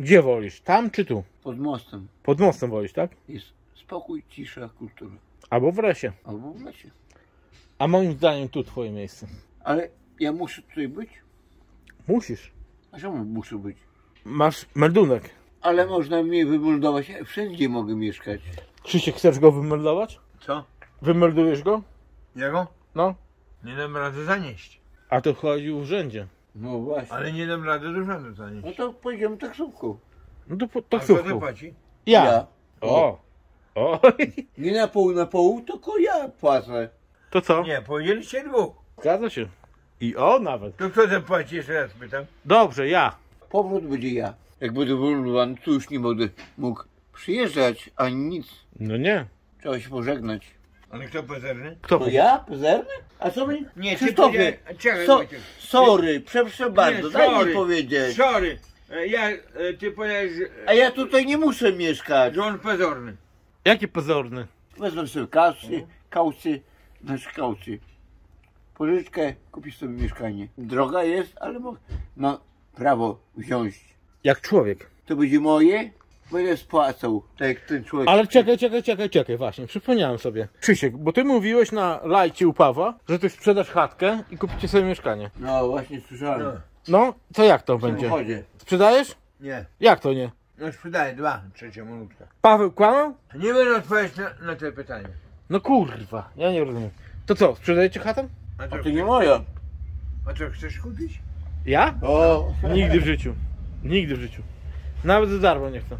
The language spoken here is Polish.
Gdzie wolisz? Tam czy tu? Pod mostem Pod mostem wolisz, tak? jest spokój, cisza, kultura. Albo w lesie. Albo w lesie. A moim zdaniem tu twoje miejsce. Ale ja muszę tutaj być? Musisz. A czemu muszę być? Masz meldunek. Ale można mnie wymeldować, ja wszędzie mogę mieszkać. Krzysiek, chcesz go wymeldować? Co? Wymeldujesz go? Jego? No. Nie dam rady zanieść. A to chodzi w urzędzie. No właśnie. Ale nie dam rady do rzędu zanieść. No to pojedziemy taksówką. No to po A kto taksówką. zapłaci? Ja. O. O. Nie na pół na pół, tylko ja płacę. To co? Nie, powiedzieliście dwóch. Zgadza się. I o nawet. To kto zapłaci? Jeszcze raz pytam. Dobrze, ja. Powrót będzie ja. Jak będę wymeldowany, to już nie będę mógł przyjeżdżać, ani nic. No nie. Trzeba się pożegnać. Ale kto pazerny? Kto? To ja? Pezerny? A co mi? Nie, ty Krzysztofie, powiedziałeś- czekaj, so, Wojciech. sorry, przepraszam bardzo, Nie, daj mi sorry. powiedzieć. Sorry. E, Ja, e, ty powiedziałeś, że- A ja tutaj nie muszę mieszkać. że on pozorny. Jaki pozorny? Wezmę sobie kasy, kaucy, znaczy kaucy. Pożyczkę, kupisz sobie mieszkanie. Droga jest, ale ma, ma prawo wziąć. Jak człowiek. To będzie moje, będę spłacał, tak jak ten człowiek. Ale czekaj, czekaj, czekaj, czekaj, właśnie, przypomniałem sobie. Krzysiek, bo ty mówiłeś na lajcie u Pawła, że ty sprzedasz chatkę i kupicie sobie mieszkanie. No właśnie słyszałem. No. No, to jak to W będzie? samochodzie. Sprzedajesz? Nie. Jak to nie? No sprzedaję dwa, trzecia malutka. Paweł kłamał? Nie będę odpowiadać na, na te pytania. No kurwa, ja nie rozumiem. To co, sprzedajecie chatę? A A co, to nie moja. a co chcesz kupić? Ja? O, Nigdy w życiu. Nigdy w życiu. Nawet za darmo nie chcę.